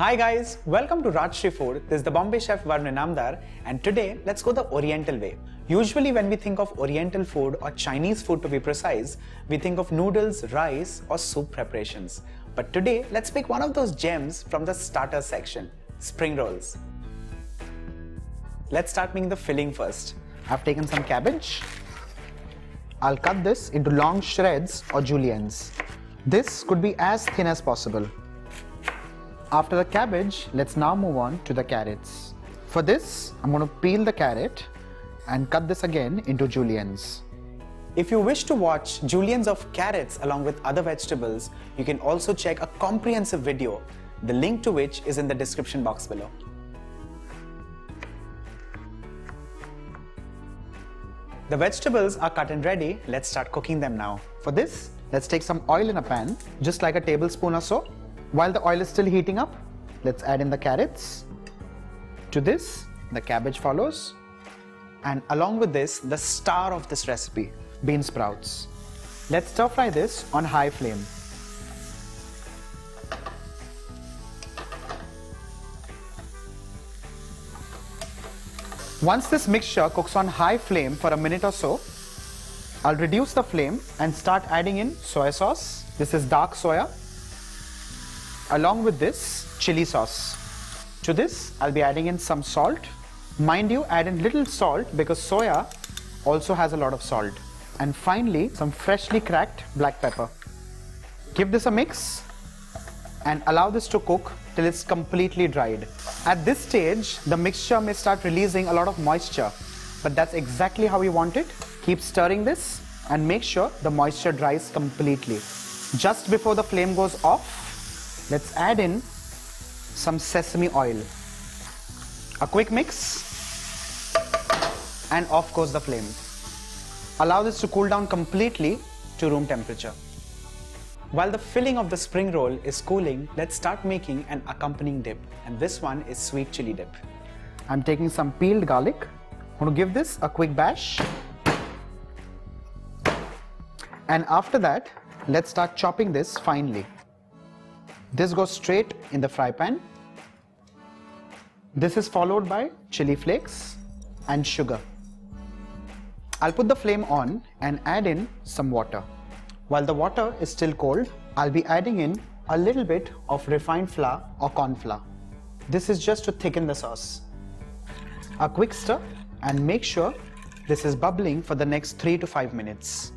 Hi guys, welcome to Rajshri Food. This is the Bombay chef Varun Inamdar and today let's go the Oriental way. Usually when we think of Oriental food or Chinese food to be precise, we think of noodles, rice or soup preparations. But today let's pick one of those gems from the starter section, spring rolls. Let's start making the filling first. I've taken some cabbage. I'll cut this into long shreds or juliennes. This could be as thin as possible. After the cabbage, let's now move on to the carrots. For this, I'm going to peel the carrot and cut this again into juliennes. If you wish to watch juliennes of carrots along with other vegetables, you can also check a comprehensive video, the link to which is in the description box below. The vegetables are cut and ready. Let's start cooking them now. For this, let's take some oil in a pan, just like a tablespoon or so. While the oil is still heating up, let's add in the carrots. To this, the cabbage follows. And along with this, the star of this recipe, bean sprouts. Let's stir fry this on high flame. Once this mixture cooks on high flame for a minute or so, I'll reduce the flame and start adding in soy sauce. This is dark soya. Along with this, chili sauce. To this, I'll be adding in some salt. Mind you, add in little salt because soya also has a lot of salt. And finally, some freshly cracked black pepper. Give this a mix and allow this to cook till it's completely dried. At this stage, the mixture may start releasing a lot of moisture, but that's exactly how we want it. Keep stirring this and make sure the moisture dries completely. Just before the flame goes off, let's add in some sesame oil. A quick mix and off goes the flame. Allow this to cool down completely to room temperature. While the filling of the spring roll is cooling, let's start making an accompanying dip. And this one is sweet chili dip. I'm taking some peeled garlic. I'm going to give this a quick bash. And after that, let's start chopping this finely. This goes straight in the fry pan. This is followed by chili flakes and sugar. I'll put the flame on and add in some water. While the water is still cold, I'll be adding in a little bit of refined flour or corn flour. This is just to thicken the sauce. A quick stir and make sure this is bubbling for the next 3 to 5 minutes.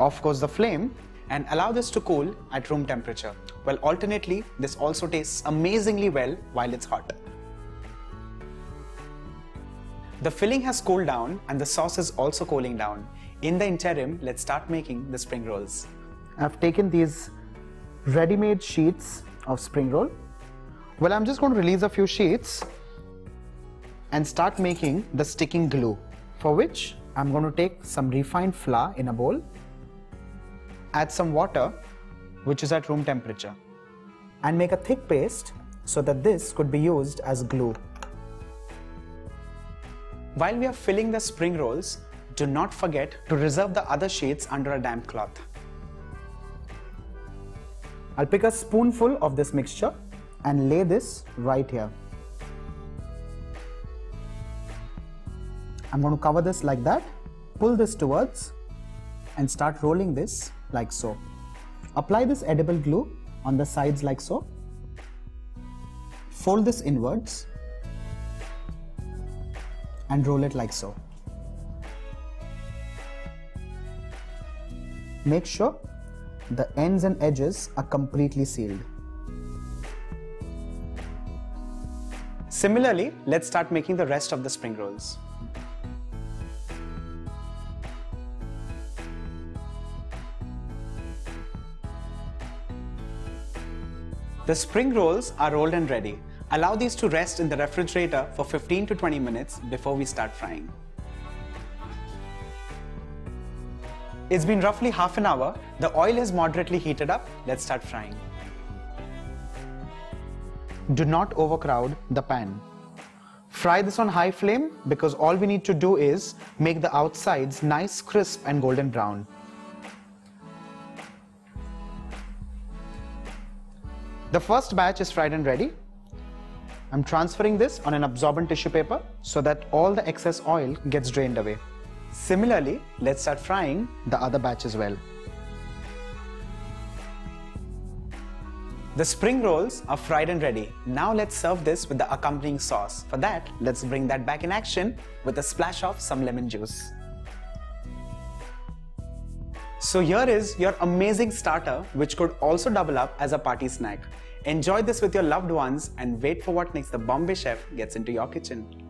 Off goes the flame and allow this to cool at room temperature. Well, alternately, this also tastes amazingly well while it's hot. The filling has cooled down and the sauce is also cooling down. In the interim, let's start making the spring rolls. I've taken these ready-made sheets of spring roll. Well, I'm just going to release a few sheets and start making the sticking glue for which I'm going to take some refined flour in a bowl, add some water which is at room temperature and make a thick paste so that this could be used as glue. While we are filling the spring rolls, do not forget to reserve the other sheets under a damp cloth. I'll pick a spoonful of this mixture and lay this right here. I'm going to cover this like that, pull this towards and start rolling this like so. Apply this edible glue on the sides like so. Fold this inwards and roll it like so. Make sure the ends and edges are completely sealed. Similarly, let's start making the rest of the spring rolls. The spring rolls are rolled and ready. Allow these to rest in the refrigerator for 15 to 20 minutes before we start frying. It's been roughly half an hour. The oil is moderately heated up. Let's start frying. Do not overcrowd the pan. Fry this on high flame because all we need to do is make the outsides nice, crisp and golden brown. The first batch is fried and ready. I'm transferring this on an absorbent tissue paper so that all the excess oil gets drained away. Similarly, let's start frying the other batch as well. The spring rolls are fried and ready. Now let's serve this with the accompanying sauce. For that, let's bring that back in action with a splash of some lemon juice. So here is your amazing starter which could also double up as a party snack. Enjoy this with your loved ones and wait for what next the Bombay chef gets into your kitchen.